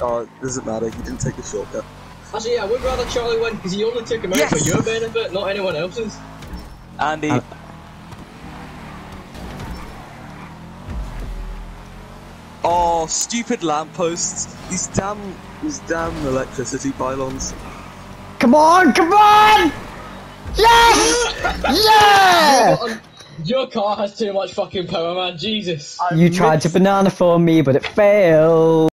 Oh, it doesn't matter. He didn't take the shortcut. Actually, yeah, I would rather Charlie win because he only took him out for your benefit, not anyone else's. Andy. Uh, oh, stupid lampposts. These damn, these damn electricity pylons. Come on, come on! Yes! yeah! Your car has too much fucking power, man. Jesus. You tried to banana for me, but it failed.